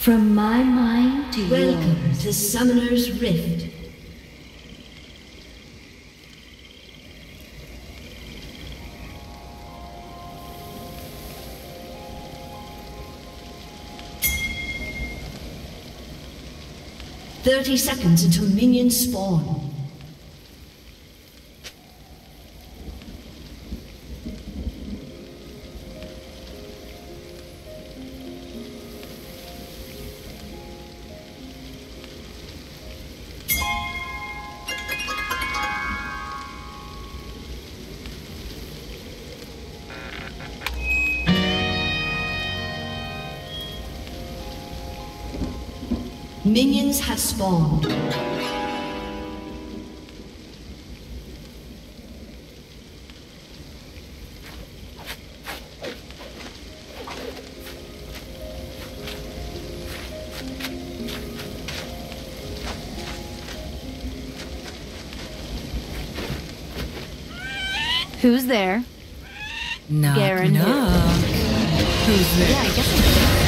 From my mind to Welcome yours. to Summoner's Rift. Thirty seconds until minions spawn. Minions have spawned. Who's there? Knock, Garen. knock. Who's there? Yeah,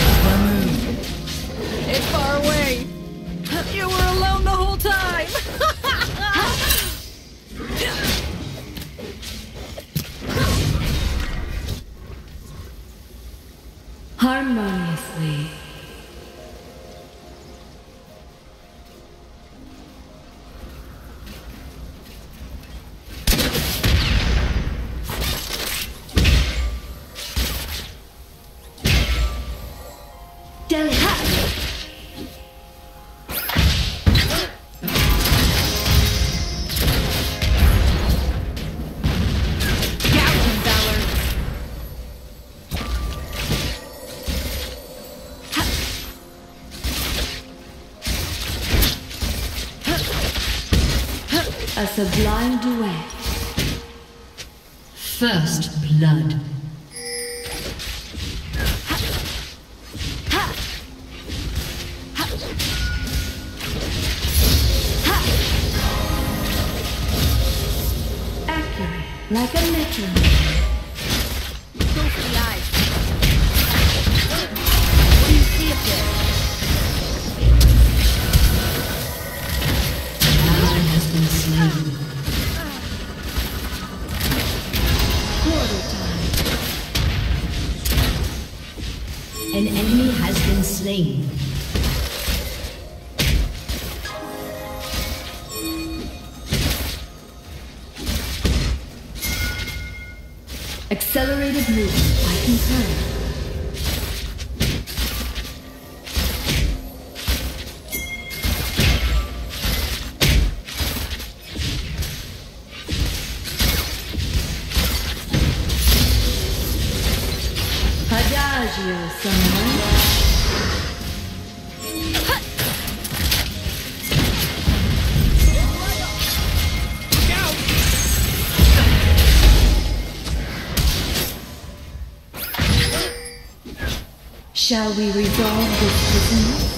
sublime duet. First blood. Accurate, like a metronome. Slain. Accelerated movement. I concur. Adagio, someone. Shall we resolve this business?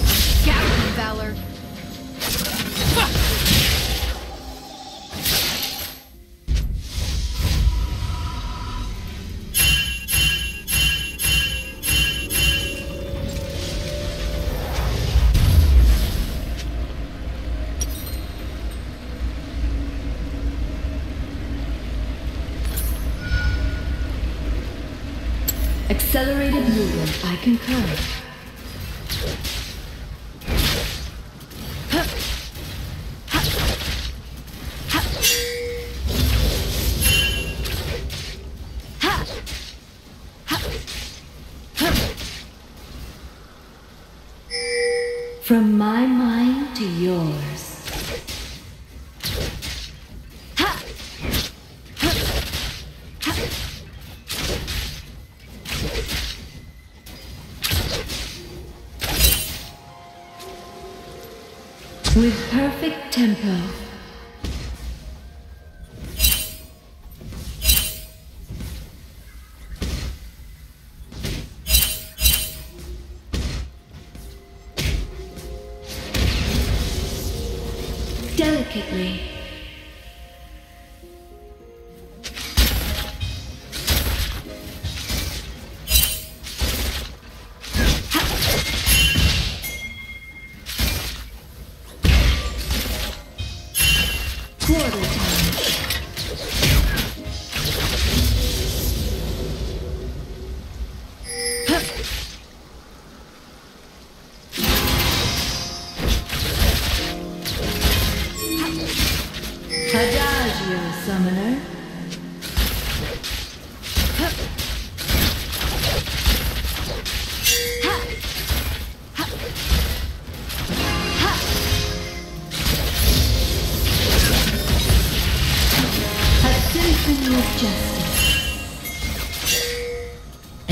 From my mind to yours. Delicately.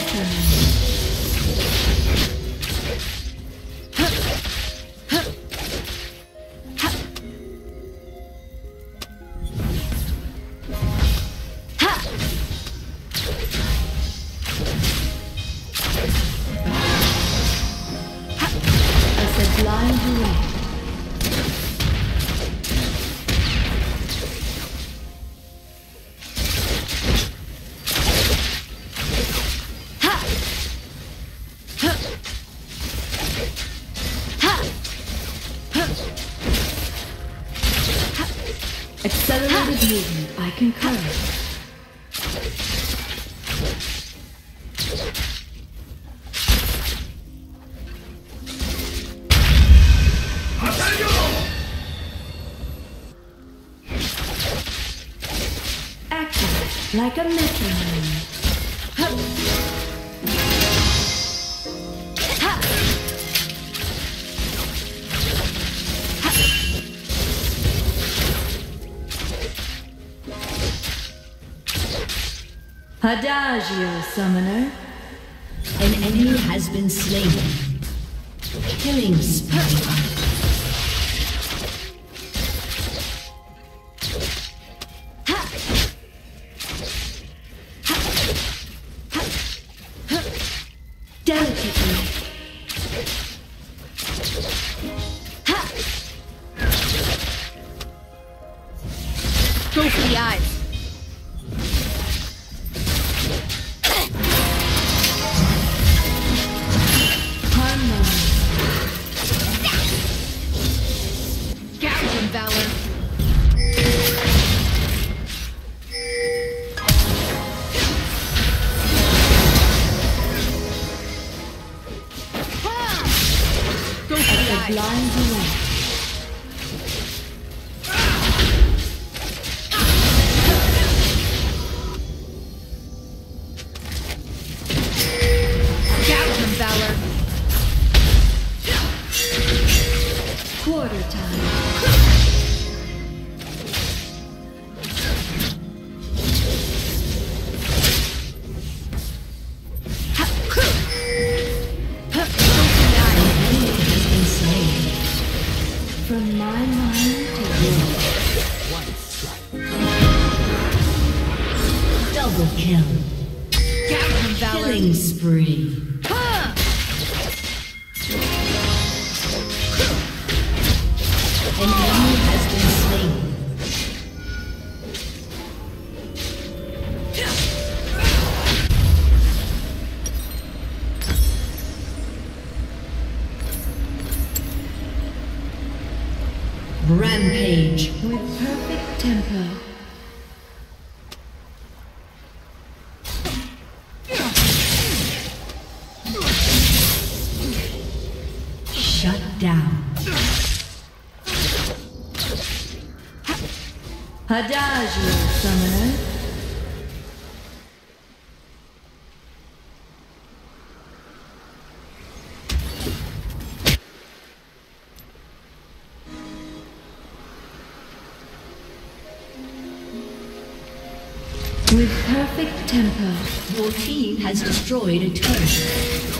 Like like a metronome. Adagio, summoner. An enemy has been slain. Killing spree. Go for the eyes. Shut down. Adagio, summoner. With perfect temper, your team has destroyed a turret.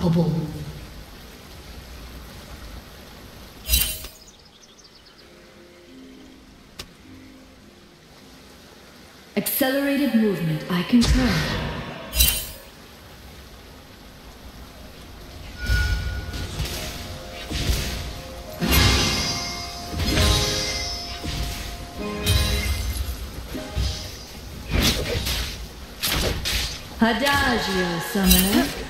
unstoppable. Accelerated movement, I concur. Adagio, summoner.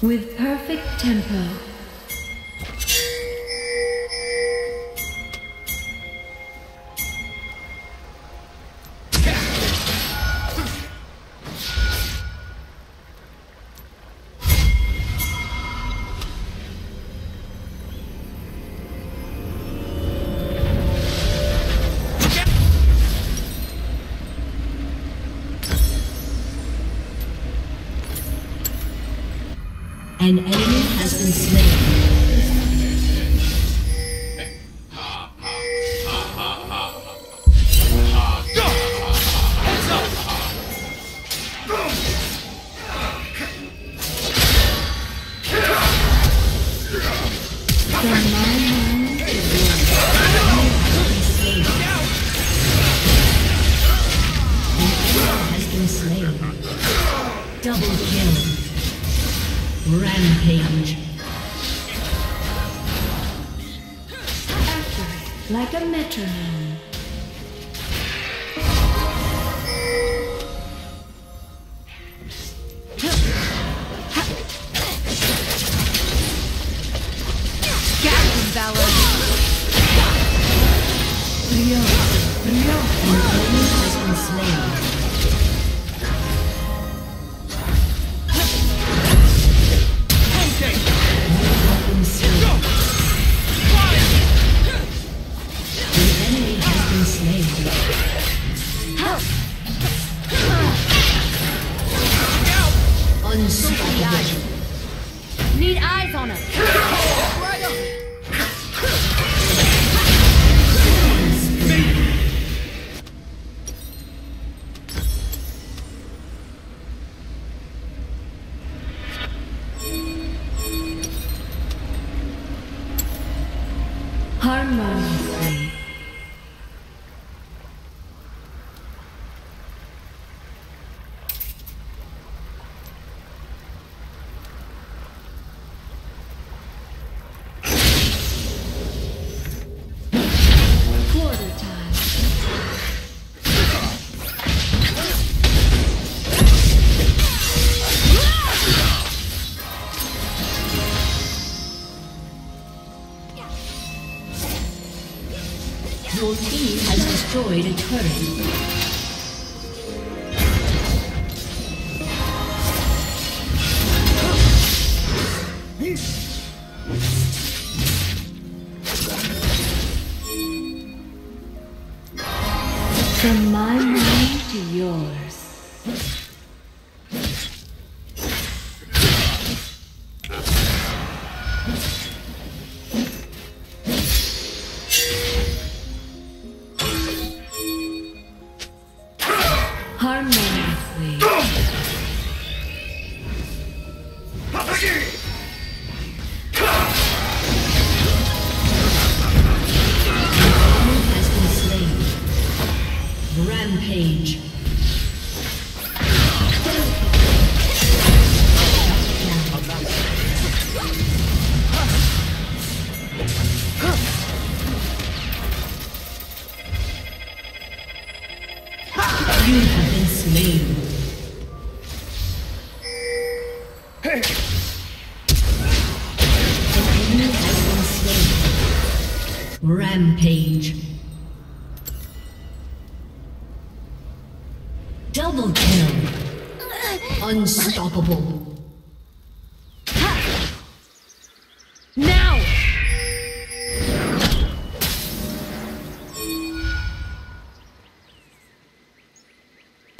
With perfect tempo. An enemy has been slain. Double kill. Rampage. Accurate, like a metronome. upgraded turret.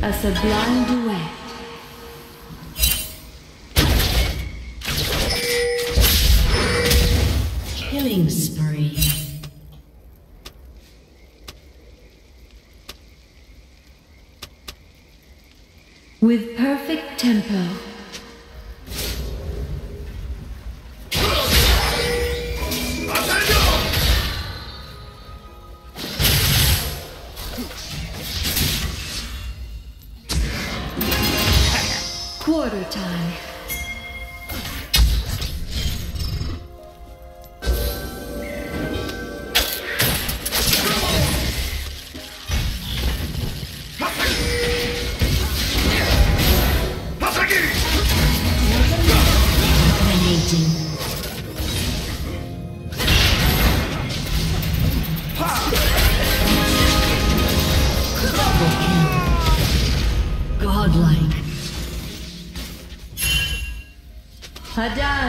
a sublime duet.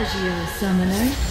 Regio Summoner.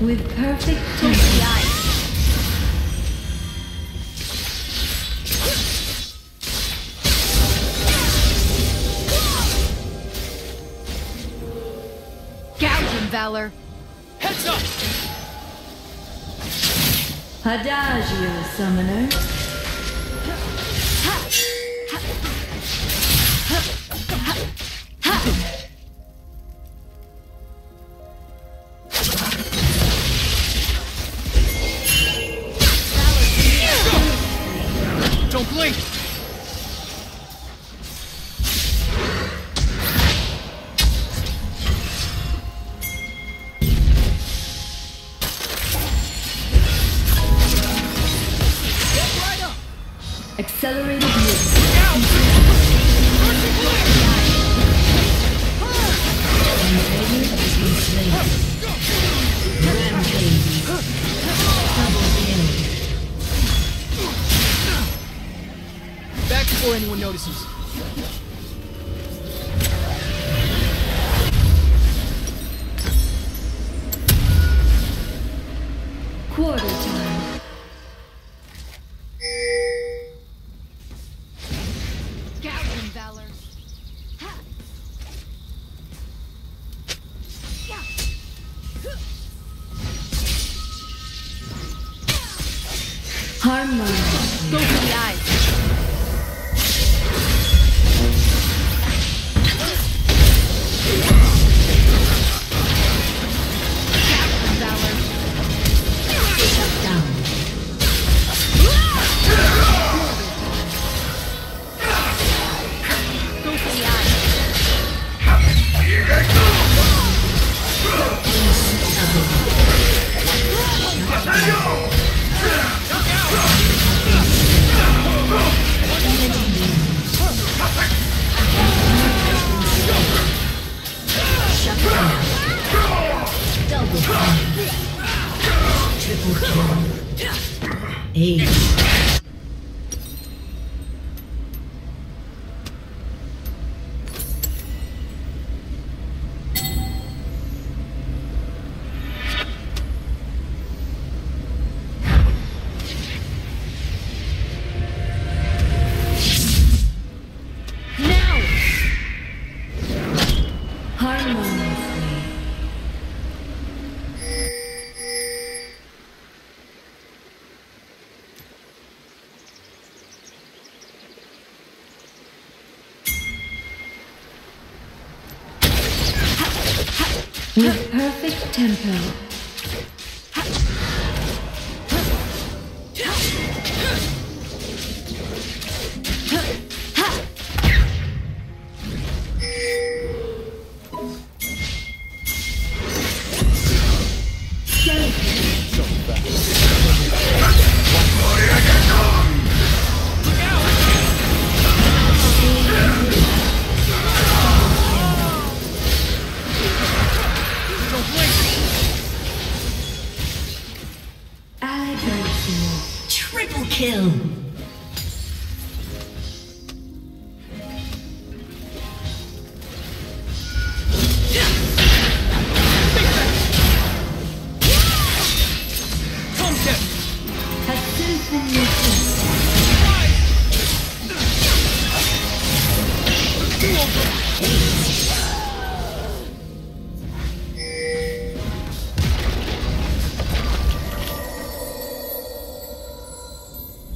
with perfect TCI. Gouge him, Valor. Heads up! Adagio, summoner. Harmony. Go for the eyes. Perfect tempo.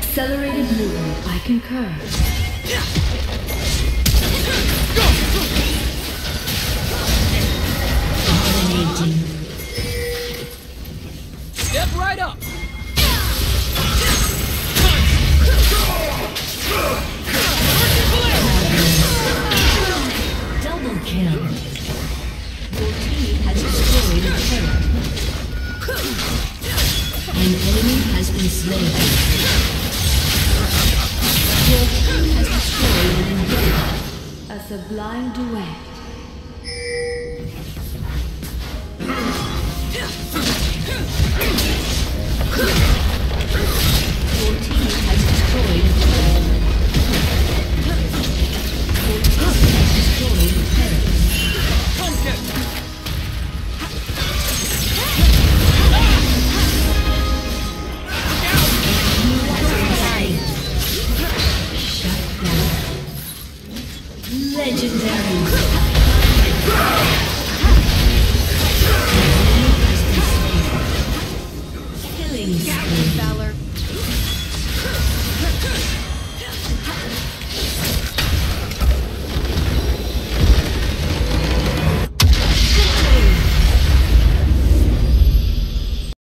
Accelerated movement. I concur.